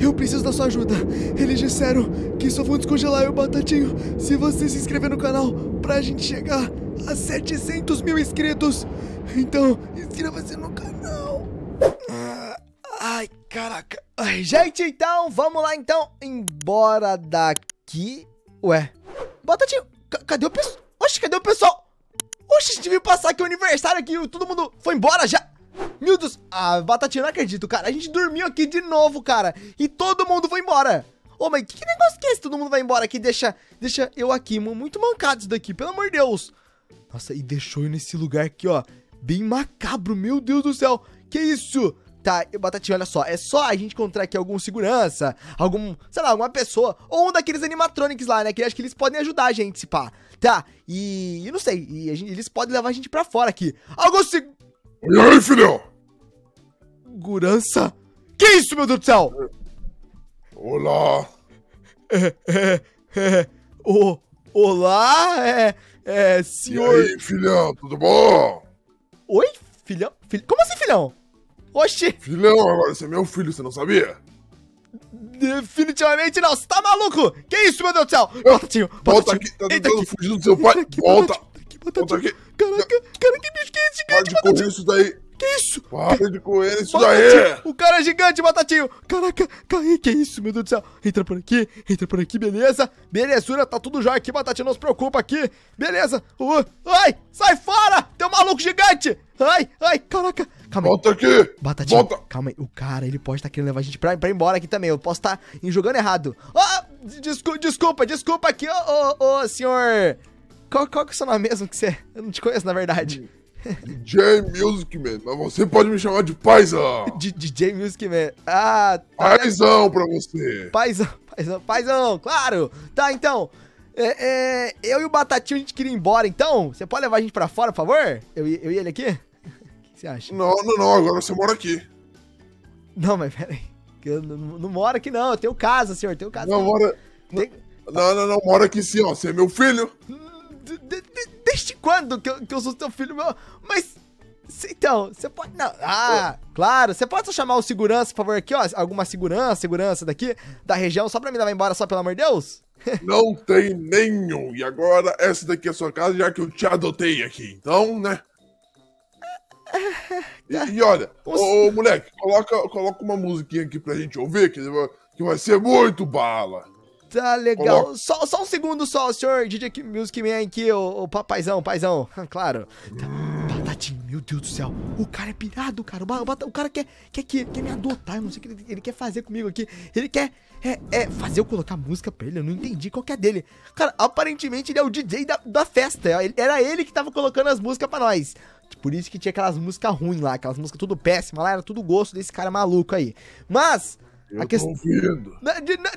Eu preciso da sua ajuda. Eles disseram que só vão descongelar o Batatinho se você se inscrever no canal pra gente chegar a 700 mil inscritos. Então, inscreva-se no canal. Ai, caraca. Ai, gente, então, vamos lá então. Embora daqui. Ué, Batatinho, ca- cadê o pessoal? Oxe, cadê o pessoal? Oxe, a gente viu passar aqui o aniversário aqui, todo mundo foi embora já. Meu Deus, ah, Batatinha, não acredito, cara. A gente dormiu aqui de novo, cara. E todo mundo foi embora. Ô, mas que, negócio que é esse? Todo mundo vai embora aqui, deixa, deixa eu aqui, mu- muito mancado isso daqui, pelo amor de Deus. Nossa, e deixou eu nesse lugar aqui, ó, bem macabro, meu Deus do céu. Que isso? Tá, Batatinha, olha só, é só a gente encontrar aqui algum segurança, algum, sei lá, alguma pessoa, ou um daqueles animatronics lá, né, que acho que eles podem ajudar a gente, se pá. Tá, e, não sei, e gente- eles podem levar a gente pra fora aqui. Algum E aí, filhão? segurança? Que isso, meu Deus do céu? Olá. É, é, é, o, olá, é, é, E senhor... aí, filhão, tudo bom? Oi, filhão? Filho, como assim, filhão? Oxi, Filhão, agora você é meu filho, você não sabia? definitivamente não, você tá maluco? Que isso, meu Deus do céu? Batatinho, Volta batatinho, aqui, tá tentando fugir do seu pai. Volta. Volta aqui. Caraca, cara, que bicho que é esse gigante, de Batatinho? correr isso daí. Que isso? Para de correr isso daí. O cara é gigante, Batatinho. Caraca, cai, que isso, meu Deus do céu. Entra por aqui, entra por aqui, beleza. Belezura, tá tudo jóia aqui, Batatinho, não se preocupa aqui. Beleza. Uh, ai, sai fora, tem um maluco gigante. Ai, ai, caraca. Calma aí. Volta aqui. Batatinho, Volta. calma aí. O cara, ele pode estar querendo levar a gente pra, pra ir embora aqui também. Eu posso estar jogando errado. Ah, desculpa, desculpa, desculpa aqui, ô, ô, ô, senhor. Qual, qual que é o seu nome mesmo que você... Eu não te conheço, na verdade. DJ Music Man, mas você pode me chamar de. D DJ Music Man. Ah, tá. Paizão pra você. Paizão, paizão, paizão, claro. Tá, então. é, é, eu e o Batatinho, a gente queria ir embora, então. Você pode levar a gente pra fora, por favor? Eu, e- eu e ele aqui? O que você acha? Não, não, não, agora você mora aqui. Não, mas peraí. Eu não, não moro aqui, não. Eu tenho casa, senhor. Tenho casa. Não, mora... Tem- Não, não, não, mora aqui sim, ó. Você é meu filho. De- de- de- desde quando que eu, que eu sou teu filho meu? Mas. Então, você pode. Não. Ah, claro. Você pode só chamar o segurança, por favor, aqui, ó. Alguma segurança, segurança daqui, da região, só pra me levar embora, só pelo amor de Deus? Não tem nenhum. E agora, essa daqui é a sua casa, já que eu te adotei aqui. Então, né? E, e olha, ô, ô, moleque, coloca, coloca uma musiquinha aqui pra gente ouvir, que vai ser muito bala. Tá legal. Só, só um segundo só, o senhor DJ Music Man aqui, o, o pa- paizão, claro. Tá. Batatinho, meu Deus do céu. O cara é pirado, cara. O, o cara quer, quer, quer, quer me adotar. Eu não sei o que ele, ele quer fazer comigo aqui. Ele quer é, é, fazer eu colocar música pra ele. Eu não entendi qual que é dele. Cara, aparentemente ele é o DJ da, da festa. Era ele que tava colocando as músicas pra nós. Por isso que tinha aquelas músicas ruins lá, aquelas músicas tudo péssimas lá, era tudo gosto desse cara maluco aí. Mas, Eu a tô ouvindo.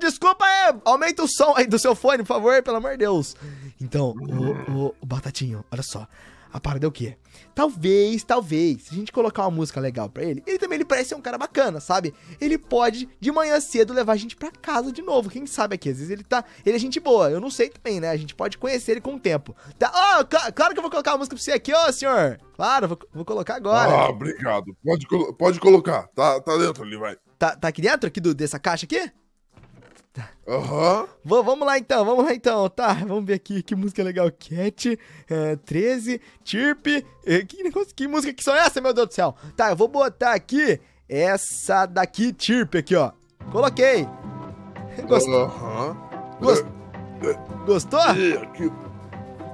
Desculpa, é. Aumenta o som aí do seu fone, por favor, pelo amor de Deus. Então, o, o- o Batatinho, olha só. A parada é o quê? Talvez, talvez, se a gente colocar uma música legal pra ele, ele também ele parece ser um cara bacana, sabe? Ele pode, de manhã cedo, levar a gente pra casa de novo. Quem sabe aqui? Às vezes ele tá. Ele é gente boa. Eu não sei também, né? A gente pode conhecer ele com o tempo. Tá? Ó, cla- claro que eu vou colocar uma música pra você aqui, ó, senhor. Claro, vou, vou colocar agora. Ah, obrigado. Pode, pode colocar. Tá, tá dentro ali, vai. Tá, tá aqui dentro aqui do, dessa caixa aqui? Aham. Va- vamos lá então, vamos lá então. Tá, vamos ver aqui que música legal. Cat, é, 13, Chirp. é, que negócio, que música que são essa, meu Deus do céu? Tá, eu vou botar aqui essa daqui, Chirp, aqui, ó. Coloquei. Gost- Aham. Gost- Gostou? Que,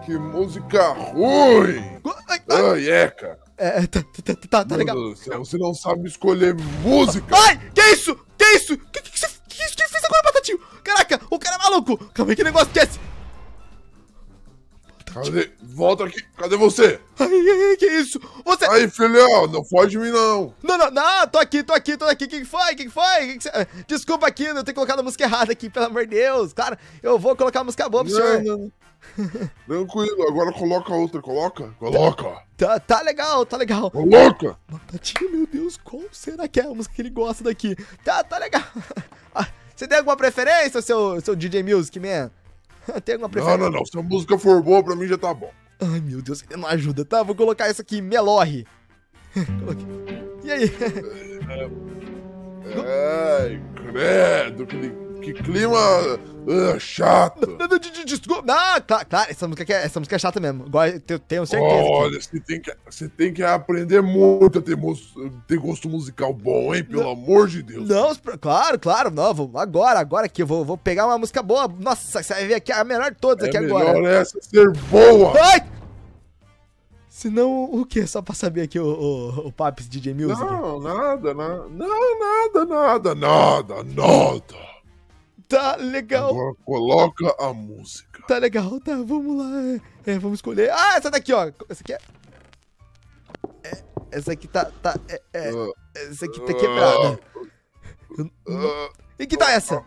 que música ruim. Go- ai, ai, Ai, eca. é, tá, tá, tá, tá, tá Meu legal. Deus do céu, você não sabe escolher música. Ai, que isso? Que isso? Que, que, você- Caraca, o cara é maluco. Calma aí, que negócio que é esse? Cadê? Volta aqui. Cadê você? Ai, ai, ai, que isso? Você... Aí, filhão, não foge de mim, não. Não, não, não, tô aqui, tô aqui, tô aqui. O que que foi? O que que foi? Que que cê- Desculpa aqui, eu tenho colocado a música errada aqui, pelo amor de Deus. Claro, eu vou colocar a música boa pro senhor. Não, não. Tranquilo, agora coloca outra, coloca. Coloca. Tá, tá legal, tá legal. Coloca. Batatinha, meu Deus, qual será que é a música que ele gosta daqui? Tá, tá legal. Você tem alguma preferência, seu, seu DJ Music, man? Tem alguma Não, preferência? não, não. Se a música for boa, pra mim já tá bom. Ai, meu Deus, ele não ajuda, tá? Vou colocar isso aqui, Melorre. E aí? É, deu aquele que clima uh, chato. Desculpa. Não, claro, claro, essa música, é, essa música é chata mesmo. Eu tenho certeza. Olha, você tem, que, você tem que aprender muito a ter, ter gosto musical bom, hein? Pelo não, amor de Deus. Não, claro, claro. Não, vou, agora, agora aqui. Eu vou, vou pegar uma música boa. Nossa, você vai ver aqui a melhor de todas é aqui agora. Melhor essa ser boa. Ai! Senão, o que? Só pra saber aqui o, o, o Papis DJ Music? Não, nada, nada. Não, nada, nada, nada, nada. Tá legal. Agora coloca a música. Tá legal, tá, vamos lá. É, vamos escolher. Ah, essa daqui, ó. Essa aqui é. é essa aqui tá. tá é, é, uh, essa aqui tá quebrada. Uh, e que tal essa?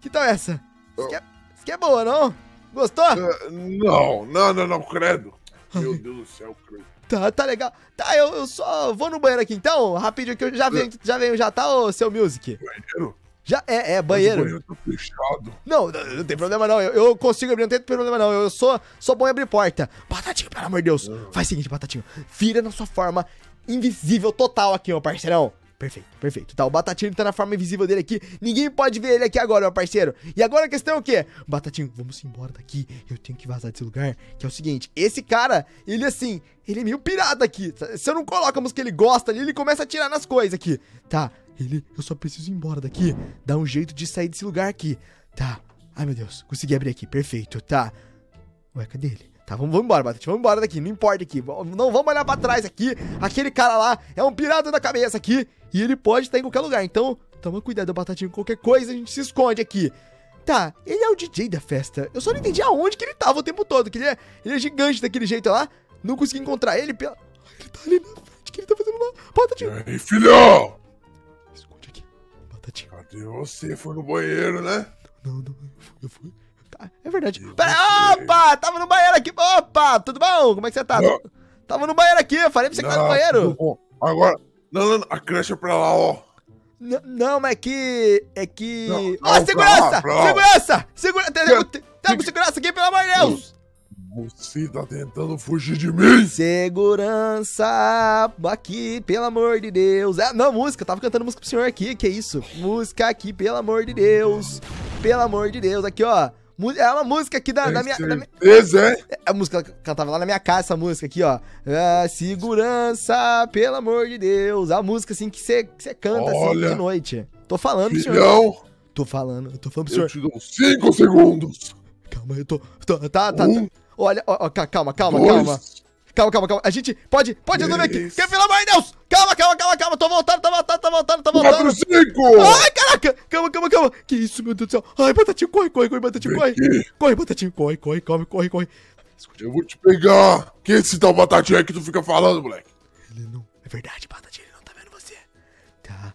Que tal essa? Essa aqui é, essa aqui é boa, não? Gostou? Não, não, não, não, credo. Meu Deus do céu, credo. Tá, tá legal. Tá, eu, eu só vou no banheiro aqui então, rapidinho que eu já venho, já venho já, tá, ô seu music? Banheiro? Já é, é, banheiro. Mas o banheiro tá fechado. Não, não, não tem problema não. Eu, eu, consigo abrir, não tem problema não. Eu sou, sou bom em abrir porta. Batatinho, pelo amor de Deus. Uhum. Faz o seguinte, Batatinho. Vira na sua forma invisível total aqui, meu parceirão. Perfeito, perfeito. Tá, o Batatinho tá na forma invisível dele aqui. Ninguém pode ver ele aqui agora, meu parceiro. E agora a questão é o quê? Batatinho, vamos embora daqui. Eu tenho que vazar desse lugar. Que é o seguinte: esse cara, ele assim, ele é meio pirata aqui. Se eu não coloco a música que ele gosta ali, ele começa a tirar nas coisas aqui. Tá, ele, eu só preciso ir embora daqui. Dá um jeito de sair desse lugar aqui. Tá. Ai, meu Deus. Consegui abrir aqui. Perfeito. Tá. Ué, cadê ele? Tá, vamos, vamos embora, Batete. Vamos embora daqui. Não importa aqui. Não vamos olhar pra trás aqui. Aquele cara lá é um pirata da cabeça aqui. E ele pode estar em qualquer lugar. Então, toma cuidado, Batatinho. Qualquer coisa, a gente se esconde aqui. Tá, ele é o DJ da festa. Eu só não entendi aonde que ele tava o tempo todo. Que ele é, ele é gigante daquele jeito lá. Não consegui encontrar ele pela... Ele tá ali na frente. O que ele tá fazendo lá? Batatinho. E aí, filhão? Cadê você? Foi no banheiro, né? Não, não, eu fui. Eu fui. Tá, é verdade. Pera, opa! Tava no banheiro aqui. Opa! Tudo bom? Como é que você tá? Não. Tava no banheiro aqui. Eu falei pra você que tava no banheiro. Agora. Não, não, não. A creche é pra lá, ó. N não, mas é que. É que. Ó, oh, segurança! Pra lá. Segurança! Segura... Tem, segurança aqui, pelo amor de Deus! Você tá tentando fugir de mim? Segurança aqui, pelo amor de Deus. É, não, música, tava cantando música pro senhor aqui, que isso? Música aqui, pelo amor de Deus. Pelo amor de Deus, aqui, ó. É uma música aqui da, da minha. Da minha é? é? A música cantava lá na minha casa, essa música aqui, ó. Ah, segurança, pelo amor de Deus. A música assim que você que canta Olha, assim de noite. Tô falando, filhão, senhor. Tô falando, tô falando pro senhor. Eu te dou 5 segundos. Calma, eu tô. tô tá, tá. Um, tá. Olha, ó, calma, calma, Dois. calma. Calma, calma, calma. A gente pode, pode resolver aqui. Que, pelo amor de Deus! Calma, calma, calma, calma. Tô voltando, tô voltando, tô voltando, tô voltando. 4, 5! Ai, caraca! Calma, calma, calma. Que isso, meu Deus do céu. Ai, Batatinho, corre, corre, corre, Batatinho, corre. Corre, Batatinho, corre, corre, corre, corre, corre. Eu vou te pegar. Quem é esse tal Batatinho aí que tu fica falando, moleque? Ele não... É verdade, Batatinho, ele não tá vendo você. Tá,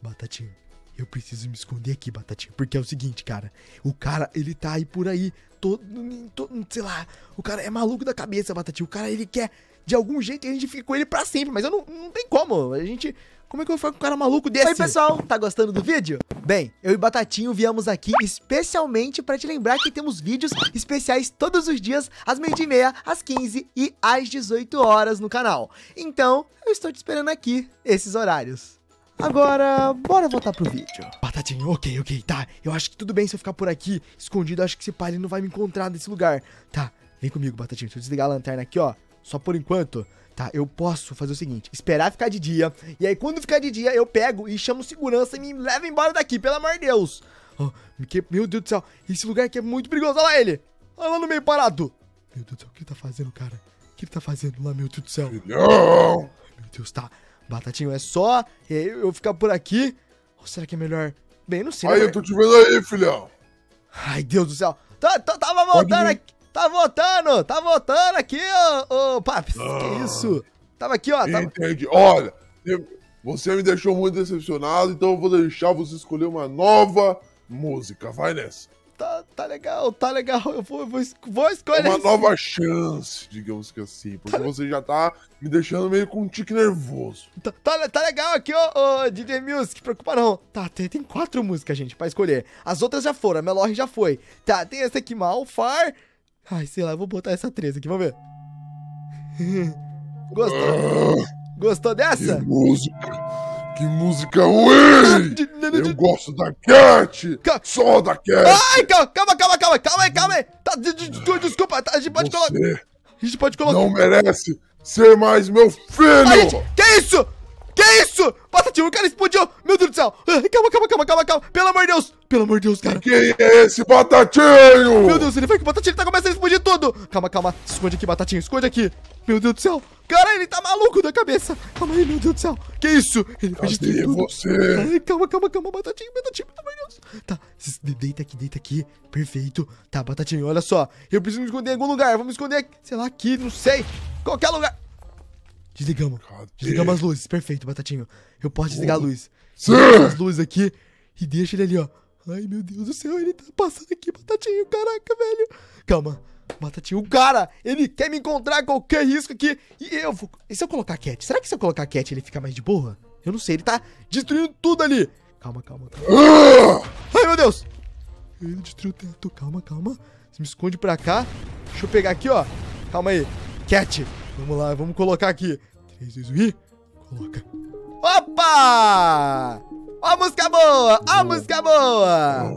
Batatinho. Eu preciso me esconder aqui, Batatinha. Porque é o seguinte, cara. O cara, ele tá aí por aí. Todo, todo, sei lá. O cara é maluco da cabeça, Batatinha. O cara, ele quer. De algum jeito a gente fica com ele pra sempre. Mas eu não, não tem como. A gente. Como é que eu vou ficar com um cara maluco desse? Oi, pessoal. Tá gostando do vídeo? Bem, eu e Batatinho viemos aqui especialmente para te lembrar que temos vídeos especiais todos os dias, às meio dia e meia, às 15 e às 18 horas no canal. Então, eu estou te esperando aqui, esses horários. Agora, bora voltar pro vídeo. Batatinho, ok, ok, tá. Eu acho que tudo bem se eu ficar por aqui, escondido. Acho que esse pai ele não vai me encontrar nesse lugar. Tá, vem comigo, Batatinho. Deixa eu desligar a lanterna aqui, ó. Só por enquanto. Tá, eu posso fazer o seguinte, esperar ficar de dia, e aí quando ficar de dia, eu pego e chamo segurança e me levo embora daqui, pelo amor de Deus. Oh, meu Deus do céu, esse lugar aqui é muito perigoso, olha lá ele. Olha lá no meio parado. Meu Deus do céu, o que ele tá fazendo, cara? O que ele tá fazendo lá, meu Deus do céu? Não! Meu Deus, tá. Batatinho, é só eu ficar por aqui? Ou será que é melhor? Bem, não sei. Aí, né? eu tô te vendo aí, filhão. Ai, Deus do céu. Tá, tá, tava voltando aqui. Tá voltando, tá voltando aqui, ô, ô Paps. Ah, que isso? Tava aqui, ó. Tava... Entendi. Olha, você me deixou muito decepcionado, então eu vou deixar você escolher uma nova música. Vai nessa tá, tá legal, tá legal. Eu vou, vou, vou escolher. É uma nova chance, digamos que assim. Porque tá você já tá me deixando meio com um tique nervoso. Tá, tá, tá legal aqui, ô, ô DJ Music, preocupa não. Tá, tem, tem quatro músicas, gente, pra escolher. As outras já foram, a Melorre já foi. Tá, tem essa aqui, Malfar. Ai, sei lá, vou botar essa três aqui, vamos ver. Gostou? Ah, Gostou dessa? Que música. Que música ruim! Eu gosto da Cat! Só da Cat! Ai, calma, calma, calma, calma, aí, calma aí! Tá, desculpa, tá, a gente pode colocar. A gente pode colocar. Não merece ser mais meu filho! Ai, gente, que isso? Que isso? Batatinho, o cara explodiu! Meu Deus do céu! Calma, calma, calma, calma, calma! Pelo amor de Deus! Cara! Quem é esse Batatinho? Meu Deus, ele vai que o Batatinho tá começando a explodir tudo! Calma, calma, esconde aqui, Batatinho, esconde aqui! Meu Deus do céu! Cara, ele tá maluco da cabeça! Calma aí, meu Deus do céu! Que isso? Ele vai destruir tudo! você? Ai, calma, calma, calma, Batatinho, Batatinho, pelo amor de Deus! Tá, deita aqui, deita aqui. Perfeito. Tá, Batatinho, olha só. Eu preciso me esconder em algum lugar. Vamos esconder, sei lá, aqui, não sei. Qualquer lugar. Desligamos. Cadê? Desligamos as luzes. Perfeito, Batatinho. Eu posso desligar a luz. Sim. as luzes aqui e deixa ele ali, ó. Ai, meu Deus do céu, ele tá passando aqui, Batatinho. Caraca, velho. Calma. Batatinho, o cara, ele quer me encontrar a qualquer risco aqui. E eu vou... E se eu colocar Cat? Será que se eu colocar Cat ele fica mais de boa? Eu não sei, ele tá destruindo tudo ali. Calma, calma, calma. Ai, meu Deus. Ele destruiu o teto. Calma, calma. Você me esconde pra cá. Deixa eu pegar aqui, ó. Calma aí. Cat. Vamos lá, vamos colocar aqui. 3, 2, 1 e... Coloca. Opa! Ó a música boa! Ó a música boa!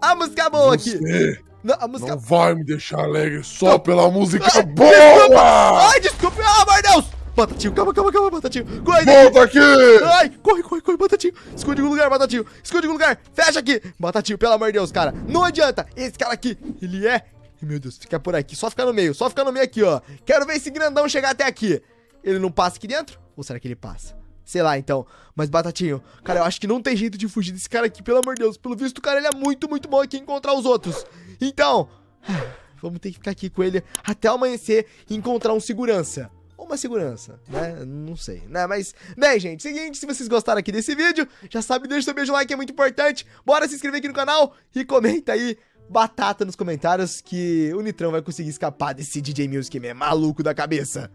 A música boa aqui! Não, a música... não vai me deixar alegre só não. pela música Ai, boa! Desculpa. Ai, desculpa! Ah, meu Deus! Batatinho, calma, calma, calma, Batatinho. Corre Volta aqui! Ai, corre, corre, corre, Batatinho. Esconde um lugar, Batatinho. Esconde um lugar. Fecha aqui. Batatinho, pelo amor de Deus, cara. Não adianta. Esse cara aqui, ele é meu Deus, fica por aqui. Só ficar no meio, só ficar no meio aqui, ó. Quero ver esse grandão chegar até aqui. Ele não passa aqui dentro? Ou será que ele passa? Sei lá, então. Mas, Batatinho, cara, eu acho que não tem jeito de fugir desse cara aqui, pelo amor de Deus. Pelo visto, o cara, ele é muito, muito bom aqui em encontrar os outros. Então, vamos ter que ficar aqui com ele até amanhecer e encontrar um segurança. Ou uma segurança, né? Não sei, né? Mas, bem, gente, seguinte, se vocês gostaram aqui desse vídeo, já sabe, deixa seu beijo like, é muito importante. Bora se inscrever aqui no canal e comenta aí batata nos comentários que o Nitrão vai conseguir escapar desse DJ Music mesmo, maluco da cabeça.